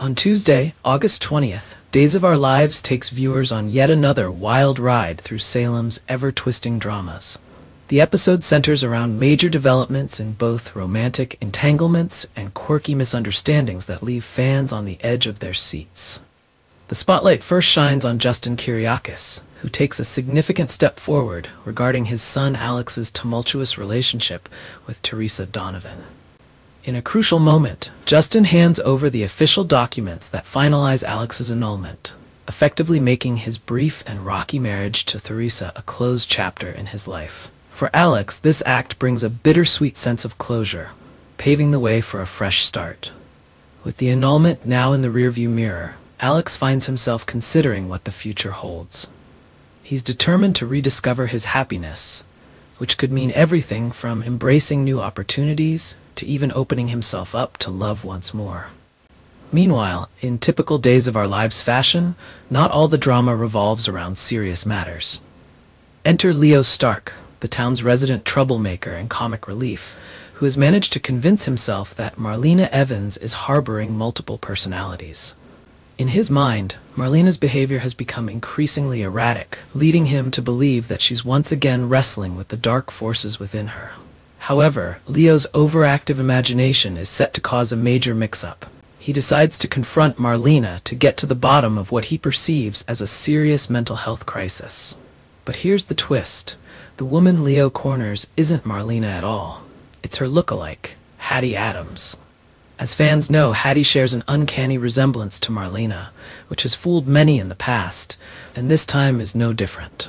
On Tuesday, August 20th, Days of Our Lives takes viewers on yet another wild ride through Salem's ever-twisting dramas. The episode centers around major developments in both romantic entanglements and quirky misunderstandings that leave fans on the edge of their seats. The spotlight first shines on Justin Kiriakis, who takes a significant step forward regarding his son Alex's tumultuous relationship with Theresa Donovan. In a crucial moment, Justin hands over the official documents that finalize Alex's annulment, effectively making his brief and rocky marriage to Theresa a closed chapter in his life. For Alex, this act brings a bittersweet sense of closure, paving the way for a fresh start. With the annulment now in the rearview mirror, Alex finds himself considering what the future holds. He's determined to rediscover his happiness, which could mean everything from embracing new opportunities to even opening himself up to love once more. Meanwhile, in typical Days of Our Lives fashion, not all the drama revolves around serious matters. Enter Leo Stark, the town's resident troublemaker and comic relief, who has managed to convince himself that Marlena Evans is harboring multiple personalities. In his mind, Marlena's behavior has become increasingly erratic, leading him to believe that she's once again wrestling with the dark forces within her. However, Leo's overactive imagination is set to cause a major mix-up. He decides to confront Marlena to get to the bottom of what he perceives as a serious mental health crisis. But here's the twist. The woman Leo corners isn't Marlena at all. It's her look-alike, Hattie Adams. As fans know, Hattie shares an uncanny resemblance to Marlena, which has fooled many in the past, and this time is no different.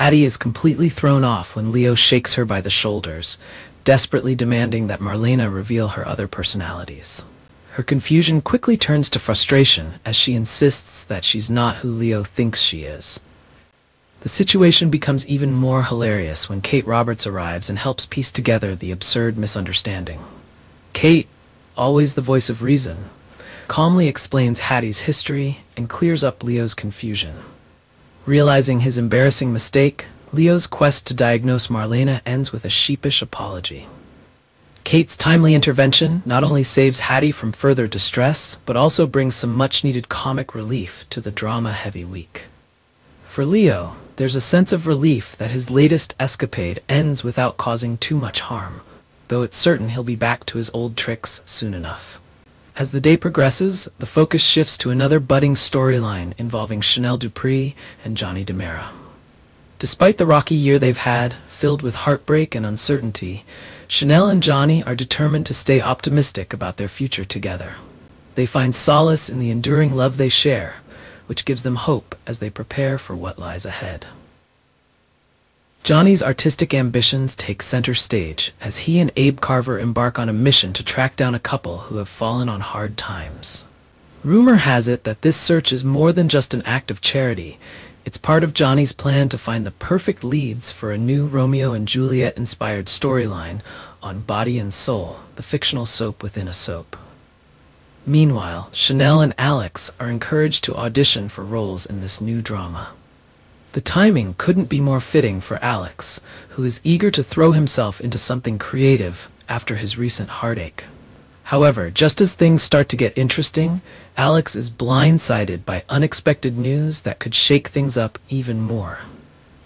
Hattie is completely thrown off when Leo shakes her by the shoulders, desperately demanding that Marlena reveal her other personalities. Her confusion quickly turns to frustration as she insists that she's not who Leo thinks she is. The situation becomes even more hilarious when Kate Roberts arrives and helps piece together the absurd misunderstanding. Kate, always the voice of reason, calmly explains Hattie's history and clears up Leo's confusion. Realizing his embarrassing mistake, Leo's quest to diagnose Marlena ends with a sheepish apology. Kate's timely intervention not only saves Hattie from further distress, but also brings some much-needed comic relief to the drama-heavy week. For Leo, there's a sense of relief that his latest escapade ends without causing too much harm, though it's certain he'll be back to his old tricks soon enough. As the day progresses, the focus shifts to another budding storyline involving Chanel Dupree and Johnny DiMera. Despite the rocky year they've had, filled with heartbreak and uncertainty, Chanel and Johnny are determined to stay optimistic about their future together. They find solace in the enduring love they share, which gives them hope as they prepare for what lies ahead. Johnny's artistic ambitions take center stage as he and Abe Carver embark on a mission to track down a couple who have fallen on hard times. Rumor has it that this search is more than just an act of charity. It's part of Johnny's plan to find the perfect leads for a new Romeo and Juliet inspired storyline on Body and Soul, the fictional soap within a soap. Meanwhile, Chanel and Alex are encouraged to audition for roles in this new drama. The timing couldn't be more fitting for Alex, who is eager to throw himself into something creative after his recent heartache. However, just as things start to get interesting, Alex is blindsided by unexpected news that could shake things up even more.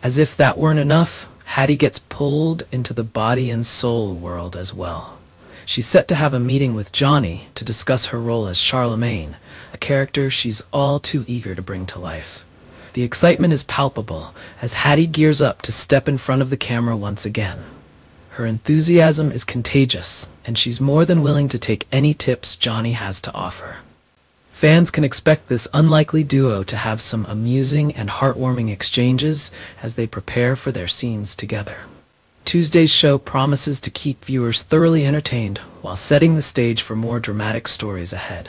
As if that weren't enough, Hattie gets pulled into the body and soul world as well. She's set to have a meeting with Johnny to discuss her role as Charlemagne, a character she's all too eager to bring to life. The excitement is palpable as Hattie gears up to step in front of the camera once again. Her enthusiasm is contagious, and she's more than willing to take any tips Johnny has to offer. Fans can expect this unlikely duo to have some amusing and heartwarming exchanges as they prepare for their scenes together. Tuesday's show promises to keep viewers thoroughly entertained while setting the stage for more dramatic stories ahead.